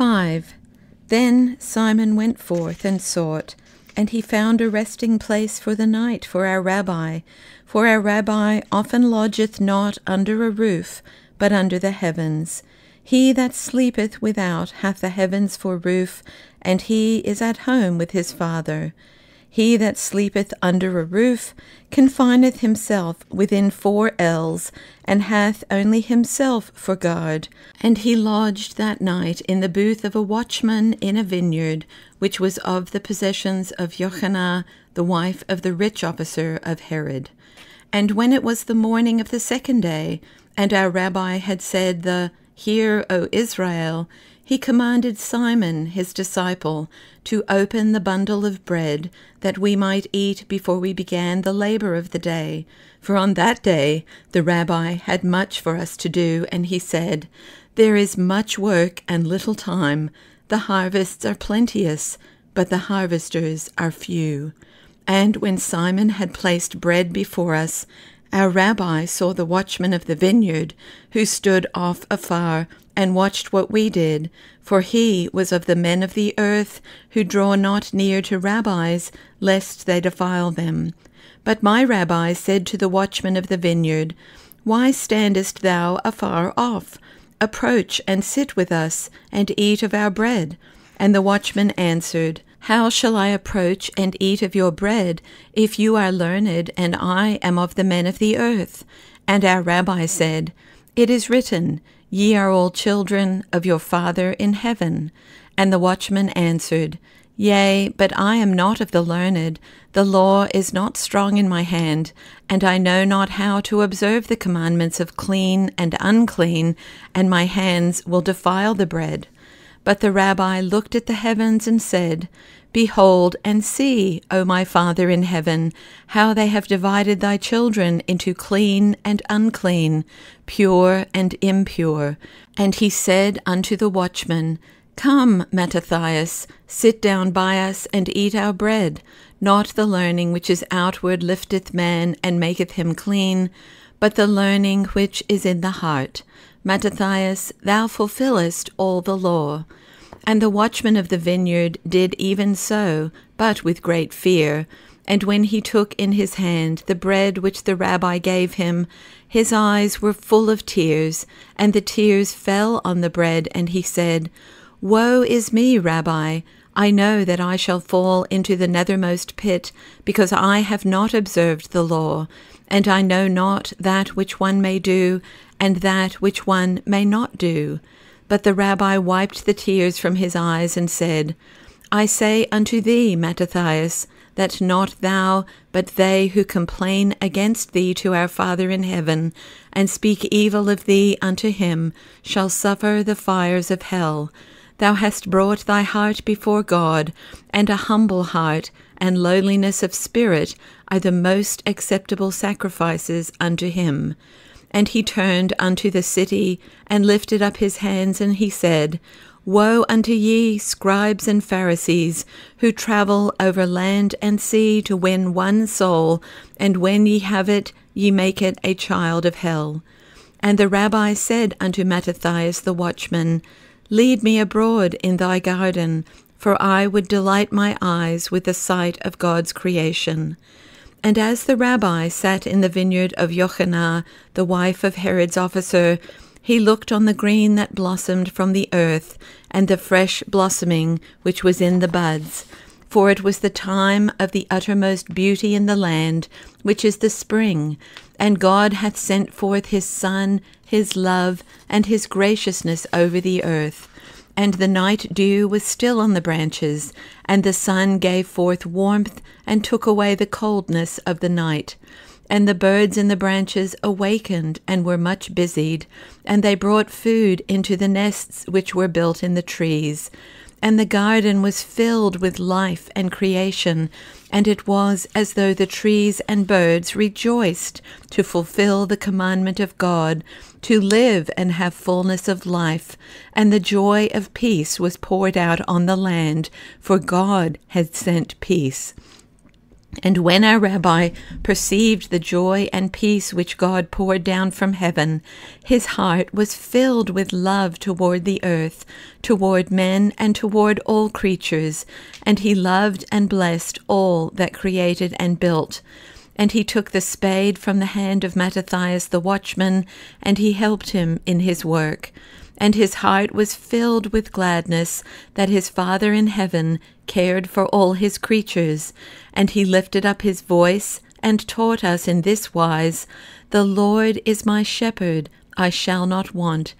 5. Then Simon went forth and sought, and he found a resting place for the night for our rabbi. For our rabbi often lodgeth not under a roof, but under the heavens. He that sleepeth without hath the heavens for roof, and he is at home with his Father. He that sleepeth under a roof confineth himself within four ells, and hath only himself for guard. And he lodged that night in the booth of a watchman in a vineyard, which was of the possessions of Jochannah, the wife of the rich officer of Herod. And when it was the morning of the second day, and our rabbi had said the Hear, O Israel, he commanded Simon, his disciple, to open the bundle of bread, that we might eat before we began the labor of the day. For on that day the rabbi had much for us to do, and he said, There is much work and little time. The harvests are plenteous, but the harvesters are few. And when Simon had placed bread before us, our rabbi saw the watchman of the vineyard, who stood off afar and watched what we did, for he was of the men of the earth, who draw not near to rabbis, lest they defile them. But my rabbi said to the watchman of the vineyard, Why standest thou afar off? Approach and sit with us, and eat of our bread. And the watchman answered, how shall I approach and eat of your bread, if you are learned, and I am of the men of the earth? And our rabbi said, It is written, Ye are all children of your Father in heaven. And the watchman answered, Yea, but I am not of the learned. The law is not strong in my hand, and I know not how to observe the commandments of clean and unclean, and my hands will defile the bread. But the rabbi looked at the heavens and said, Behold and see, O my Father in heaven, how they have divided thy children into clean and unclean, pure and impure. And he said unto the watchman, Come, Mattathias, sit down by us and eat our bread. Not the learning which is outward lifteth man and maketh him clean, but the learning which is in the heart. Mattathias, thou fulfillest all the law. And the watchman of the vineyard did even so, but with great fear. And when he took in his hand the bread which the rabbi gave him, his eyes were full of tears, and the tears fell on the bread, and he said, Woe is me, Rabbi! I know that I shall fall into the nethermost pit, because I have not observed the law, and I know not that which one may do, and that which one may not do. But the rabbi wiped the tears from his eyes and said, I say unto thee, Mattathias, that not thou, but they who complain against thee to our Father in heaven, and speak evil of thee unto him, shall suffer the fires of hell. Thou hast brought thy heart before God, and a humble heart and lowliness of spirit are the most acceptable sacrifices unto him. And he turned unto the city, and lifted up his hands, and he said, Woe unto ye, scribes and Pharisees, who travel over land and sea to win one soul, and when ye have it, ye make it a child of hell. And the rabbi said unto Mattathias the watchman, Lead me abroad in thy garden, for I would delight my eyes with the sight of God's creation. And as the rabbi sat in the vineyard of Jochannah, the wife of Herod's officer, he looked on the green that blossomed from the earth, and the fresh blossoming which was in the buds. For it was the time of the uttermost beauty in the land, which is the spring, and God hath sent forth his Son, his love, and his graciousness over the earth. And the night dew was still on the branches, and the sun gave forth warmth and took away the coldness of the night. And the birds in the branches awakened and were much busied, and they brought food into the nests which were built in the trees. And the garden was filled with life and creation, and it was as though the trees and birds rejoiced to fulfill the commandment of God, to live and have fullness of life, and the joy of peace was poured out on the land, for God had sent peace. And when our rabbi perceived the joy and peace which God poured down from heaven, his heart was filled with love toward the earth, toward men, and toward all creatures, and he loved and blessed all that created and built. And he took the spade from the hand of Mattathias the watchman, and he helped him in his work and his heart was filled with gladness that his Father in heaven cared for all his creatures, and he lifted up his voice and taught us in this wise The Lord is my shepherd, I shall not want.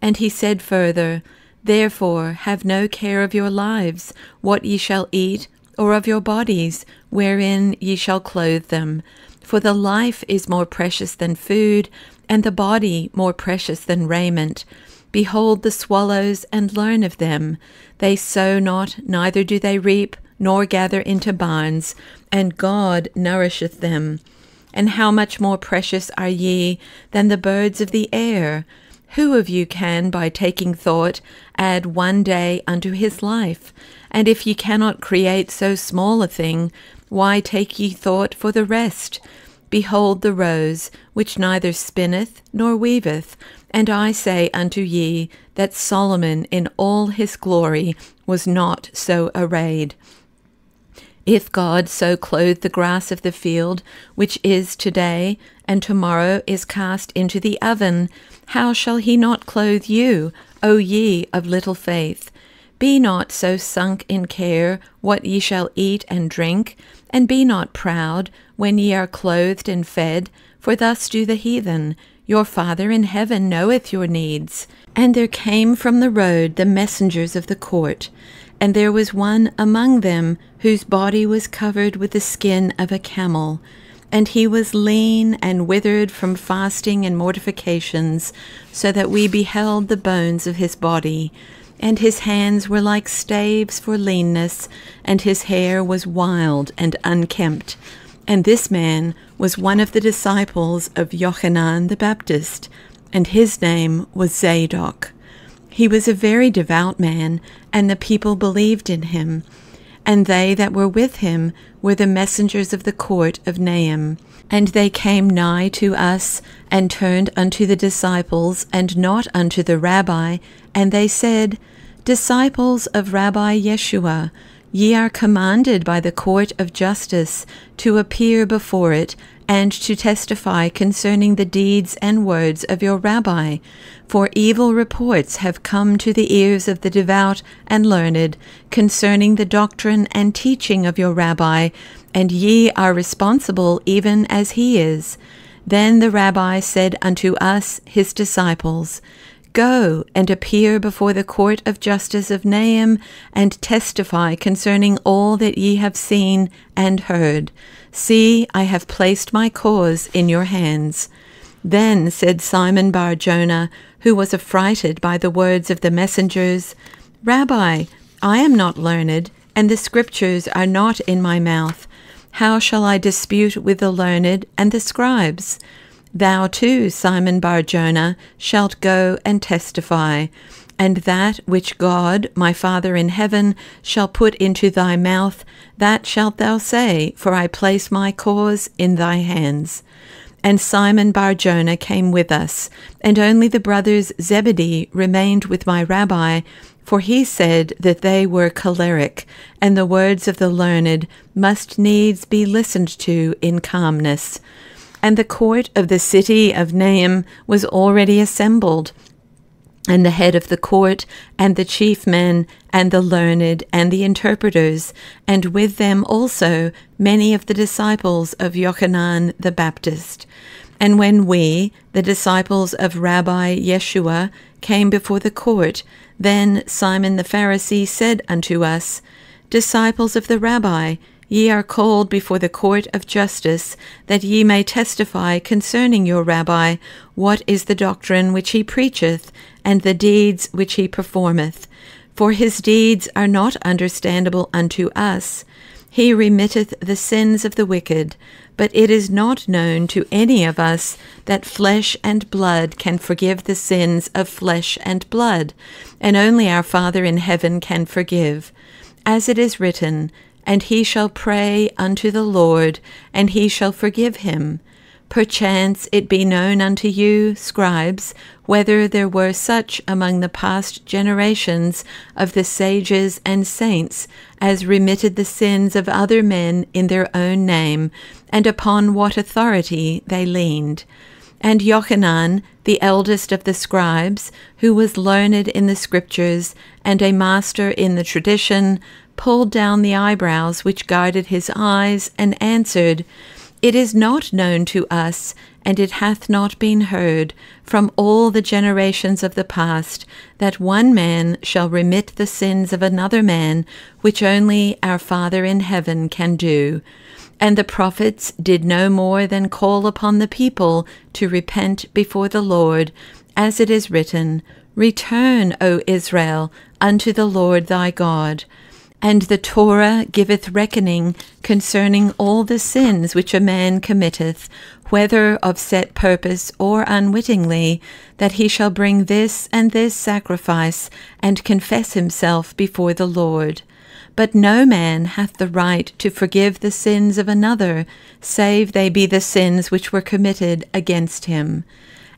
And he said further, Therefore have no care of your lives, what ye shall eat, or of your bodies, wherein ye shall clothe them. For the life is more precious than food, and the body more precious than raiment. Behold the swallows, and learn of them. They sow not, neither do they reap, nor gather into barns, and God nourisheth them. And how much more precious are ye than the birds of the air? Who of you can, by taking thought, add one day unto his life? And if ye cannot create so small a thing, why take ye thought for the rest? Behold the rose, which neither spinneth nor weaveth. And I say unto ye that Solomon in all his glory was not so arrayed. If God so clothe the grass of the field, which is today, and tomorrow is cast into the oven, how shall he not clothe you, O ye of little faith? Be not so sunk in care what ye shall eat and drink, and be not proud when ye are clothed and fed, for thus do the heathen. Your Father in heaven knoweth your needs. And there came from the road the messengers of the court, and there was one among them whose body was covered with the skin of a camel, and he was lean and withered from fasting and mortifications, so that we beheld the bones of his body. And his hands were like staves for leanness, and his hair was wild and unkempt. And this man was one of the disciples of Jochanan the Baptist, and his name was Zadok. He was a very devout man, and the people believed in him. And they that were with him were the messengers of the court of Nahum. And they came nigh to us, and turned unto the disciples, and not unto the rabbi, and they said, Disciples of Rabbi Yeshua, Ye are commanded by the court of justice to appear before it and to testify concerning the deeds and words of your rabbi. For evil reports have come to the ears of the devout and learned concerning the doctrine and teaching of your rabbi, and ye are responsible even as he is. Then the rabbi said unto us, his disciples, Go and appear before the court of justice of Nahum, and testify concerning all that ye have seen and heard. See, I have placed my cause in your hands. Then said Simon Bar Jonah, who was affrighted by the words of the messengers, Rabbi, I am not learned, and the scriptures are not in my mouth. How shall I dispute with the learned and the scribes? Thou too, Simon Bar Jonah, shalt go and testify, and that which God, my Father in heaven, shall put into thy mouth, that shalt thou say, for I place my cause in thy hands. And Simon Bar Jonah came with us, and only the brothers Zebedee remained with my rabbi, for he said that they were choleric, and the words of the learned must needs be listened to in calmness. And the court of the city of Nahum was already assembled, and the head of the court, and the chief men, and the learned, and the interpreters, and with them also many of the disciples of Johanan the Baptist. And when we, the disciples of Rabbi Yeshua, came before the court, then Simon the Pharisee said unto us, Disciples of the Rabbi, Ye are called before the court of justice, that ye may testify concerning your Rabbi what is the doctrine which he preacheth, and the deeds which he performeth. For his deeds are not understandable unto us. He remitteth the sins of the wicked, but it is not known to any of us that flesh and blood can forgive the sins of flesh and blood, and only our Father in heaven can forgive. As it is written, and he shall pray unto the Lord, and he shall forgive him. Perchance it be known unto you, scribes, whether there were such among the past generations of the sages and saints as remitted the sins of other men in their own name, and upon what authority they leaned. And Jochanan, the eldest of the scribes, who was learned in the Scriptures and a master in the tradition, pulled down the eyebrows which guided his eyes, and answered, It is not known to us, and it hath not been heard from all the generations of the past, that one man shall remit the sins of another man, which only our Father in heaven can do. And the prophets did no more than call upon the people to repent before the Lord, as it is written, Return, O Israel, unto the Lord thy God. And the Torah giveth reckoning concerning all the sins which a man committeth, whether of set purpose or unwittingly, that he shall bring this and this sacrifice, and confess himself before the Lord. But no man hath the right to forgive the sins of another, save they be the sins which were committed against him.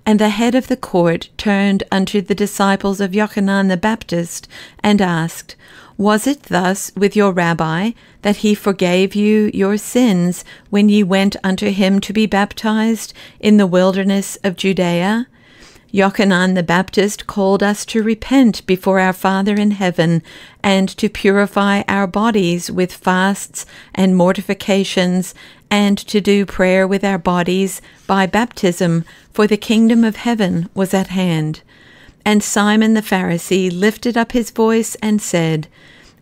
And the head of the court turned unto the disciples of Jochanan the Baptist, and asked, Was it thus with your rabbi, that he forgave you your sins when ye went unto him to be baptized in the wilderness of Judea? Jochanan the Baptist called us to repent before our Father in heaven and to purify our bodies with fasts and mortifications and to do prayer with our bodies by baptism, for the kingdom of heaven was at hand. And Simon the Pharisee lifted up his voice and said,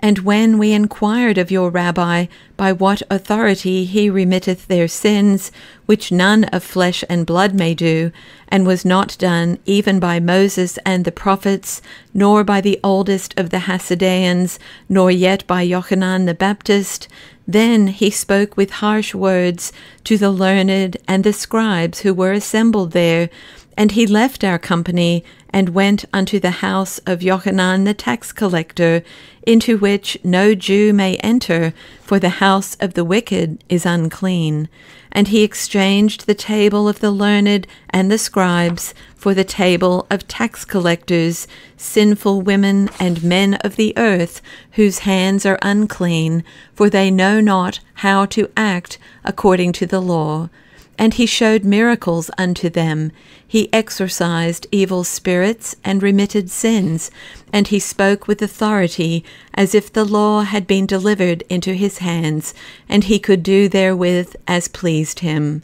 and when we inquired of your rabbi by what authority he remitteth their sins, which none of flesh and blood may do, and was not done even by Moses and the prophets, nor by the oldest of the Hasideans, nor yet by Jochanan the Baptist, then he spoke with harsh words to the learned and the scribes who were assembled there, and he left our company and went unto the house of Jochanan the tax collector, into which no Jew may enter, for the house of the wicked is unclean. And he exchanged the table of the learned and the scribes for the table of tax collectors, sinful women and men of the earth, whose hands are unclean, for they know not how to act according to the law. And he showed miracles unto them. He exorcised evil spirits and remitted sins, and he spoke with authority, as if the law had been delivered into his hands, and he could do therewith as pleased him.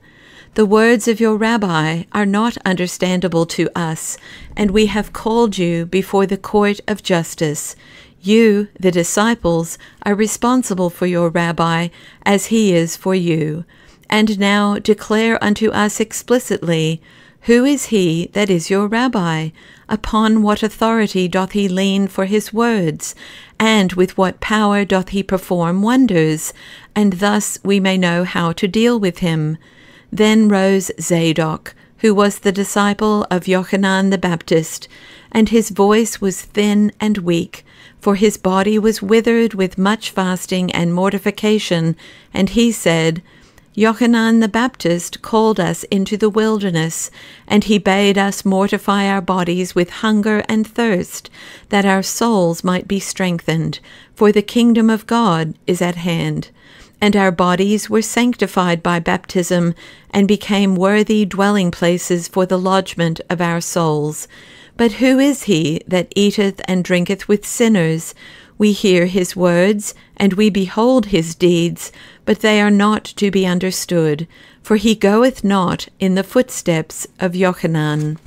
The words of your rabbi are not understandable to us, and we have called you before the court of justice. You, the disciples, are responsible for your rabbi, as he is for you. And now declare unto us explicitly, Who is he that is your rabbi? Upon what authority doth he lean for his words? And with what power doth he perform wonders? And thus we may know how to deal with him. Then rose Zadok, who was the disciple of Jochanan the Baptist, and his voice was thin and weak, for his body was withered with much fasting and mortification, and he said, Jochanan the Baptist called us into the wilderness, and he bade us mortify our bodies with hunger and thirst, that our souls might be strengthened, for the kingdom of God is at hand. And our bodies were sanctified by baptism, and became worthy dwelling places for the lodgment of our souls. But who is he that eateth and drinketh with sinners? We hear his words, and we behold his deeds, but they are not to be understood, for he goeth not in the footsteps of Jochanan.